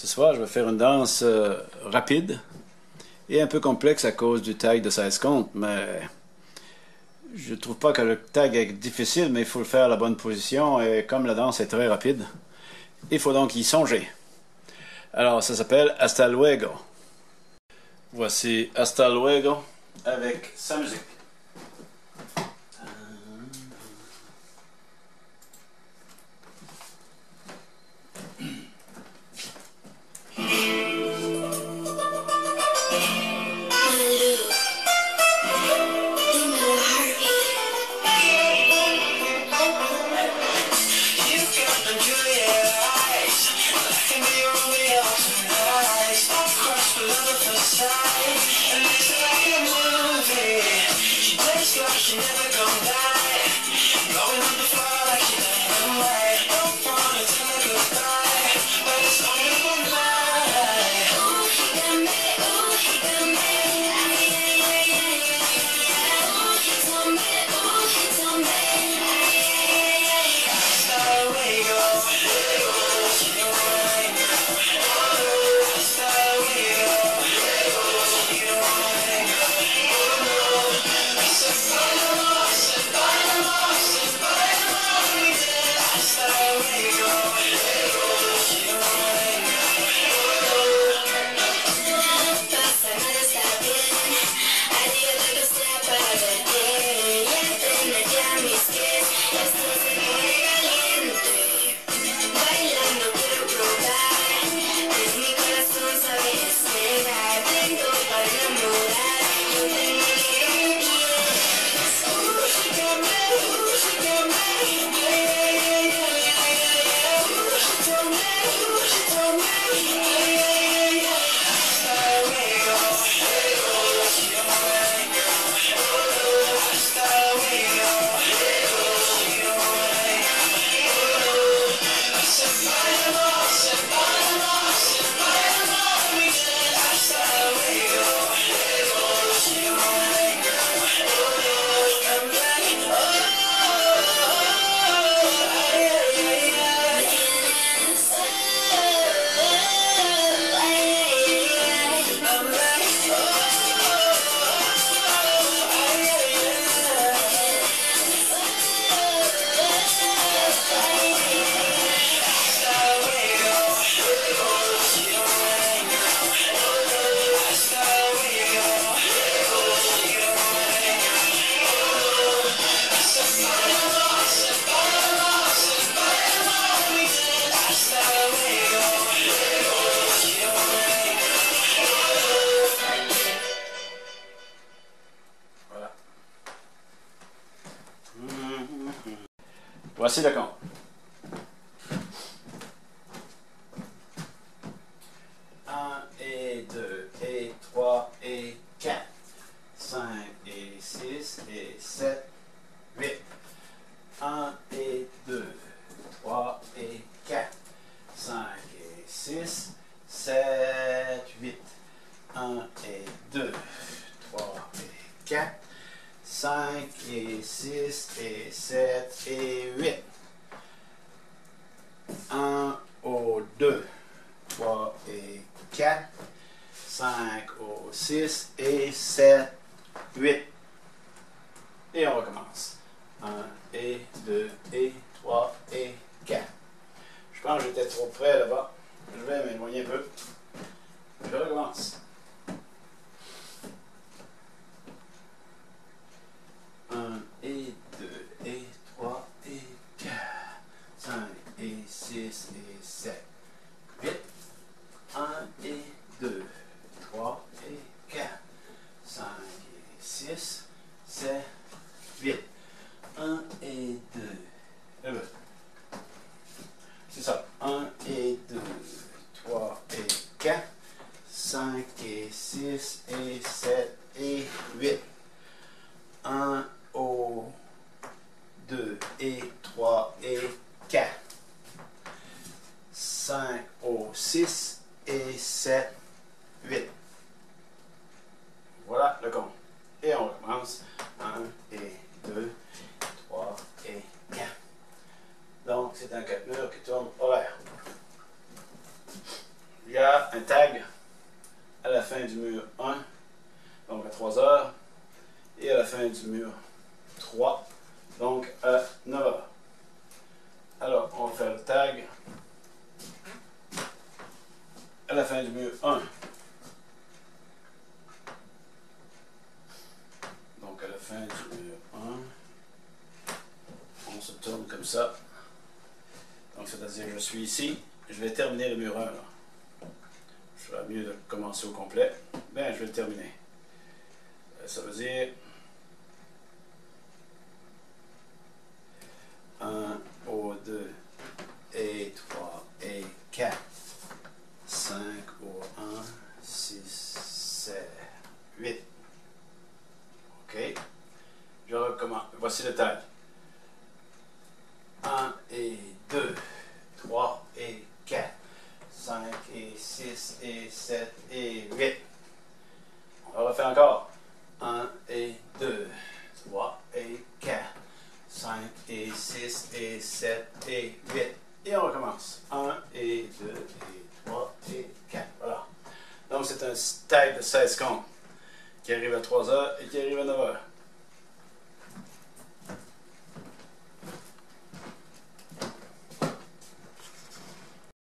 Ce soir, je vais faire une danse euh, rapide et un peu complexe à cause du tag de 16 comptes, mais je trouve pas que le tag est difficile, mais il faut le faire à la bonne position et comme la danse est très rapide, il faut donc y songer. Alors, ça s'appelle Hasta Luego. Voici Hasta Luego avec sa musique. Voici compte. 1 et 2 et 3 et 4. 5 et 6 et 7, 8. 1 et 2, 3 et 4. 5 et 6, 7, 8. 1 et 2, 3 et 4. 5 et 6 et 7 et 8. 1 au 2, 3 et 4. 5 au 6 et 7, 8. Et on recommence. 1 et 2 et 3 et 4. Je pense que j'étais trop près là-bas. Je vais m'éloigner un peu. Je recommence. 1 et 2 et 3 et 4, 5 et 6 et 7, 8, 1 et 2, 3 et 4, 5 et 6, 7, 8, 1 et 2. C'est ça. 1 et 2, 3 et 4, 5 et 6 et 7 et 8. 1 au 2 et 3 et 4. 5 au 6 et 7, 8. Voilà le compte. Et on recommence. 1 et 2, 3 et 4. Donc, c'est un 4 murs qui tourne horaire. Il y a un tag à la fin du mur 1, donc à 3 heures, et à la fin du mur 3, donc à 9 heures. Alors, on va faire le tag à la fin du mur 1. Donc à la fin du mur 1, on se tourne comme ça. Donc c'est-à-dire que je suis ici, je vais terminer le mur 1 là. Je ferais mieux de commencer au complet. Ben, je vais le terminer. Euh, ça veut dire 1 au 2 et 3 et 4. 5 au 1, 6, 7, 8. OK? Je recommence. Voici le tag. 1 et 2, 3 et 4, 5 et 6 et 7 et 8. On va refaire encore. 1 et 2, 3 et 4, 5 et 6 et 7 et 8. Et on recommence. 1 et 2 et 3 et 4. Voilà. C'est un tag de 16 comptes qui arrive à 3 heures et qui arrive à 9 heures.